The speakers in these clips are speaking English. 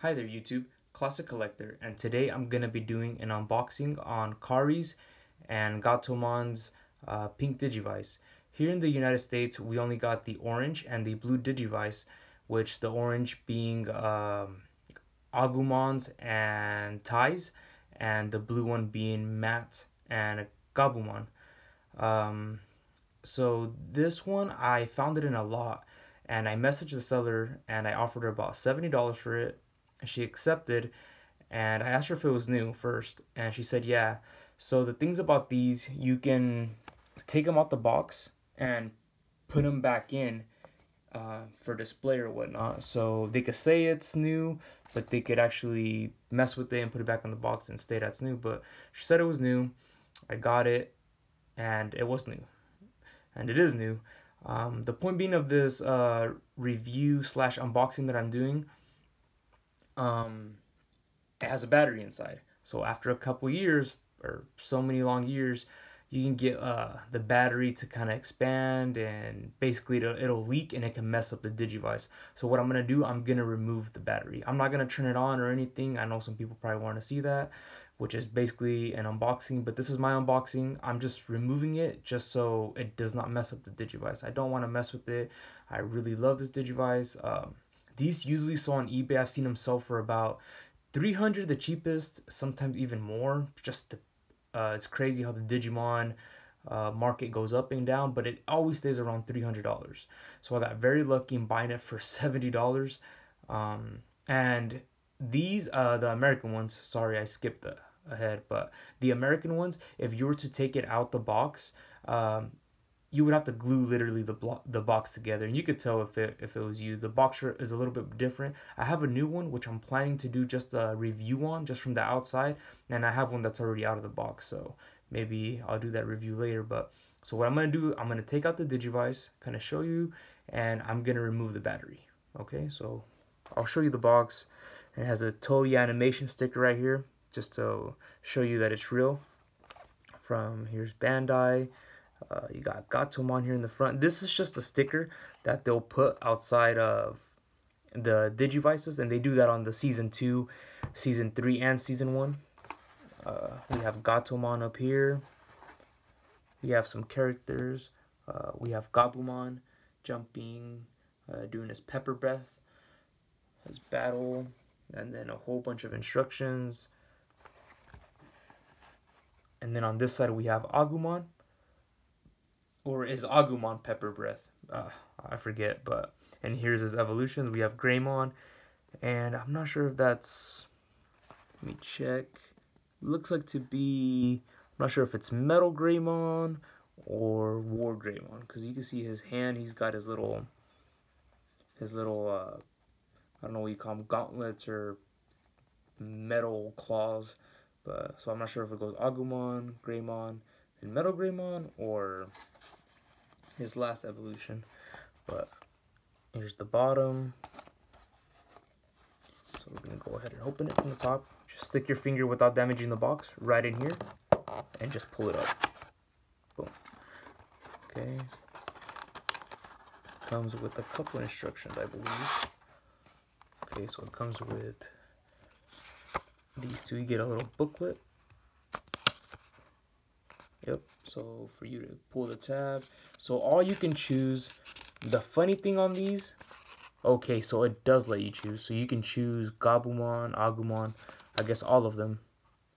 Hi there YouTube, Classic Collector, and today I'm going to be doing an unboxing on Kari's and Gatomon's uh, pink Digivice. Here in the United States, we only got the orange and the blue Digivice, which the orange being um, Agumon's and Tai's, and the blue one being Matt and Gabumon. Um, so this one, I found it in a lot, and I messaged the seller and I offered her about $70 for it she accepted and I asked her if it was new first and she said yeah. So the things about these you can take them out the box and put them back in uh, for display or whatnot. So they could say it's new, but they could actually mess with it and put it back in the box and say that's new. But she said it was new. I got it, and it was new, and it is new. Um, the point being of this uh, review slash unboxing that I'm doing um, it has a battery inside. So after a couple years or so many long years, you can get uh, the battery to kind of expand and basically it'll, leak and it can mess up the Digivice. So what I'm going to do, I'm going to remove the battery. I'm not going to turn it on or anything. I know some people probably want to see that, which is basically an unboxing, but this is my unboxing. I'm just removing it just so it does not mess up the Digivice. I don't want to mess with it. I really love this Digivice. Um, these usually sell on eBay. I've seen them sell for about 300 the cheapest, sometimes even more. Just the, uh, it's crazy how the Digimon uh, market goes up and down, but it always stays around $300. So I got very lucky in buying it for $70. Um, and these, uh, the American ones, sorry, I skipped the, ahead, but the American ones, if you were to take it out the box, um, you would have to glue literally the the box together and you could tell if it if it was used. The box is a little bit different. I have a new one which i'm planning to do just a review on just from the outside and i have one that's already out of the box so maybe i'll do that review later but so what i'm going to do i'm going to take out the digivice kind of show you and i'm going to remove the battery okay? So i'll show you the box. It has a toei animation sticker right here just to show you that it's real. From here's bandai uh, you got Gatomon here in the front. This is just a sticker that they'll put outside of the Digivices, and they do that on the Season 2, Season 3, and Season 1. Uh, we have Gatomon up here. We have some characters. Uh, we have Gabumon jumping, uh, doing his pepper breath, his battle, and then a whole bunch of instructions. And then on this side we have Agumon or is Agumon Pepper Breath? Uh, I forget, but and here's his evolutions. We have Greymon, and I'm not sure if that's. Let me check. Looks like to be. I'm not sure if it's Metal Greymon or War Greymon because you can see his hand. He's got his little. His little. Uh, I don't know what you call them, gauntlets or metal claws. But so I'm not sure if it goes Agumon, Greymon, and Metal Greymon or his last evolution. But here's the bottom. So we're gonna go ahead and open it from the top. Just stick your finger without damaging the box right in here and just pull it up. Boom. Okay. Comes with a couple instructions, I believe. Okay, so it comes with these two. You get a little booklet So for you to pull the tab. So all you can choose, the funny thing on these, okay, so it does let you choose. So you can choose Gabumon, Agumon, I guess all of them.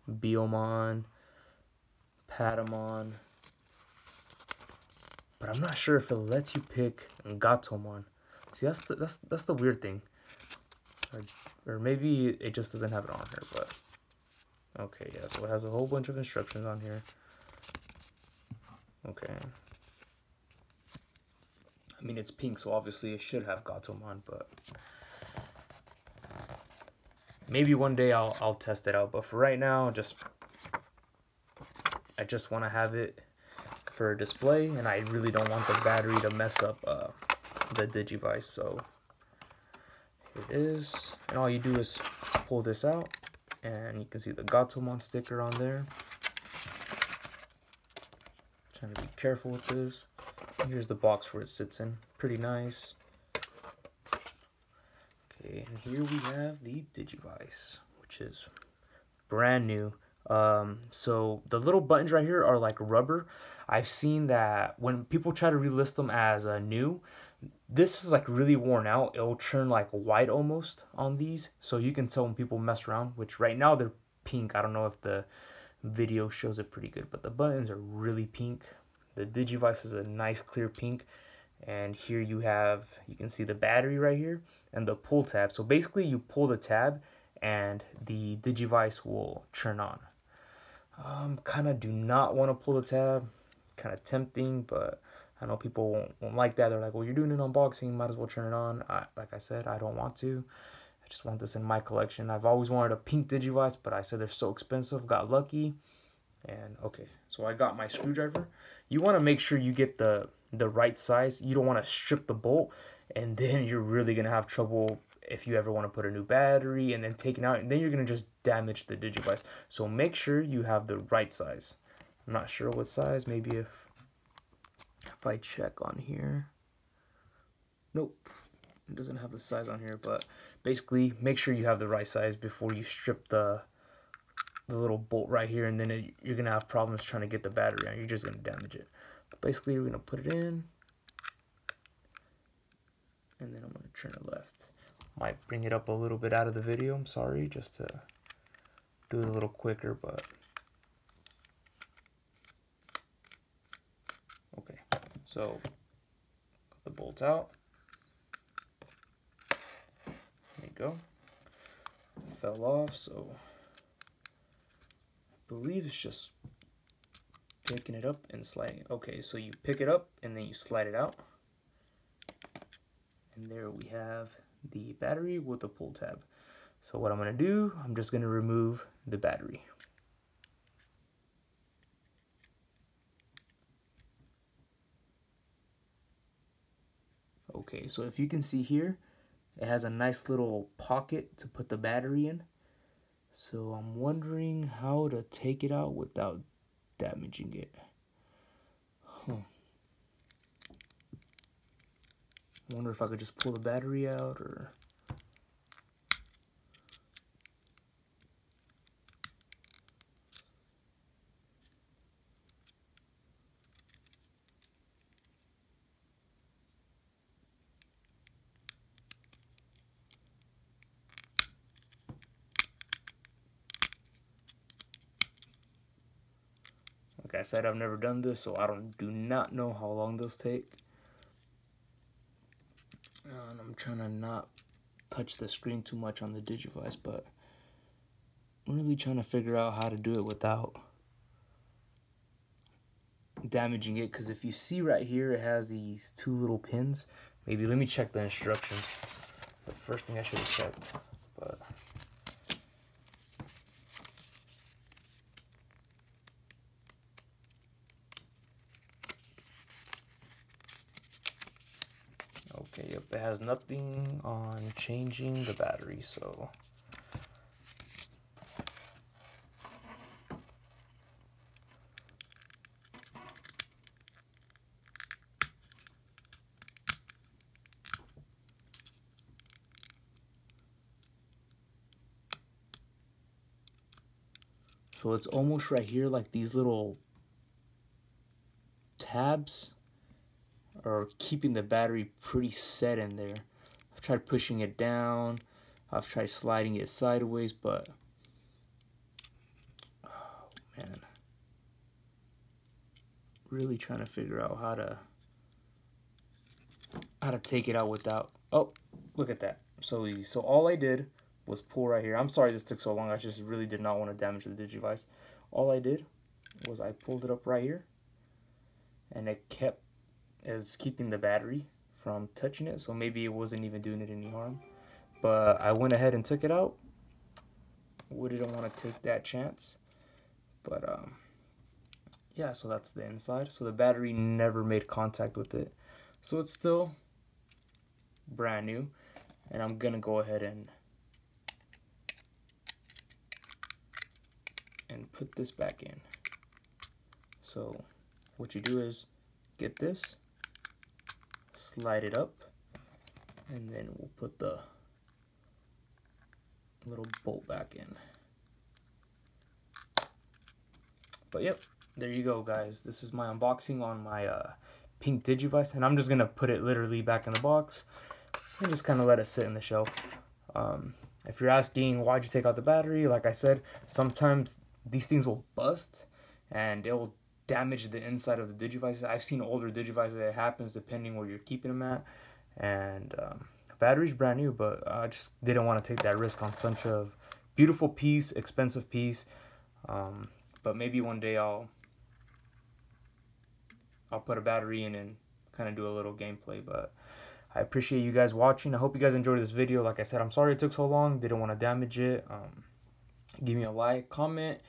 Biyomon, Patamon. But I'm not sure if it lets you pick Gatomon. See, that's the, that's, that's the weird thing. Or, or maybe it just doesn't have it on here, but... Okay, yeah, so it has a whole bunch of instructions on here. Okay. I mean, it's pink, so obviously it should have Gatomon, but... Maybe one day I'll, I'll test it out, but for right now, just... I just want to have it for a display, and I really don't want the battery to mess up uh, the Digivice, so... Here it is, and all you do is pull this out, and you can see the Gatomon sticker on there. Trying to be careful with this. Here's the box where it sits in. Pretty nice. Okay, and here we have the Digivice, which is brand new. Um, so the little buttons right here are like rubber. I've seen that when people try to relist them as a new, this is like really worn out. It'll turn like white almost on these. So you can tell when people mess around, which right now they're pink. I don't know if the video shows it pretty good, but the buttons are really pink. The Digivice is a nice clear pink. And here you have, you can see the battery right here and the pull tab. So basically you pull the tab and the Digivice will turn on. Um, kind of do not want to pull the tab. Kind of tempting, but I know people won't, won't, like that. They're like, well, you're doing an unboxing, might as well turn it on. I, like I said, I don't want to. I just want this in my collection. I've always wanted a pink Digivice, but I said they're so expensive. Got lucky. And okay, so I got my screwdriver. You want to make sure you get the the right size. You don't want to strip the bolt, and then you're really gonna have trouble if you ever want to put a new battery and then take it out, and then you're gonna just damage the Digivice. So make sure you have the right size. I'm not sure what size. Maybe if if I check on here, nope, it doesn't have the size on here. But basically, make sure you have the right size before you strip the the little bolt right here, and then it, you're gonna have problems trying to get the battery out. You're just gonna damage it. But basically, you're gonna put it in, and then I'm gonna turn it left. Might bring it up a little bit out of the video. I'm sorry, just to do it a little quicker, but okay. So the bolt out. There you go. Fell off, so I believe it's just picking it up and sliding. Okay, so you pick it up and then you slide it out. And there we have the battery with the pull tab. So what I'm going to do, I'm just going to remove the battery. Okay, so if you can see here, it has a nice little pocket to put the battery in. So I'm wondering how to take it out without damaging it. Huh. I wonder if I could just pull the battery out or... I said, I've never done this, so I don't do not know how long those take. And I'm trying to not touch the screen too much on the Digivice, but I'm really trying to figure out how to do it without damaging it. Because if you see right here, it has these two little pins. Maybe let me check the instructions. The first thing I should have checked, but. Okay, yep, it has nothing on changing the battery, so... So it's almost right here, like these little tabs or keeping the battery pretty set in there. I've tried pushing it down. I've tried sliding it sideways, but oh man, really trying to figure out how to how to take it out without. Oh, look at that, so easy. So all I did was pull right here. I'm sorry this took so long. I just really did not want to damage the Digivice. All I did was I pulled it up right here, and it kept is keeping the battery from touching it, so maybe it wasn't even doing it any harm. But I went ahead and took it out. Wouldn't want to take that chance. But um, yeah, so that's the inside. So the battery never made contact with it. So it's still brand new. And I'm going to go ahead and and put this back in. So what you do is get this slide it up and then we'll put the little bolt back in. But yep, there you go, guys. This is my unboxing on my uh, pink Digivice, and I'm just gonna put it literally back in the box and just kind of let it sit in the shelf. Um, if you're asking why'd you take out the battery, like I said, sometimes these things will bust and it will damage the inside of the Digivices. I've seen older Digivices that happens depending where you're keeping them at, and um, battery's brand new, but I just didn't want to take that risk on such a beautiful piece, expensive piece. Um, but maybe one day I'll I'll put a battery in and kind of do a little gameplay. But I appreciate you guys watching. I hope you guys enjoyed this video. Like I said, I'm sorry it took so long. Didn't want to damage it. Um, give me a like, comment.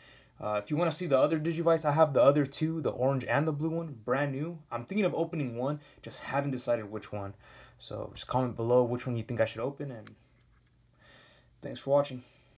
Uh, if you want to see the other Digivice, I have the other two, the orange and the blue one, brand new. I'm thinking of opening one, just haven't decided which one. So just comment below which one you think I should open, and thanks for watching.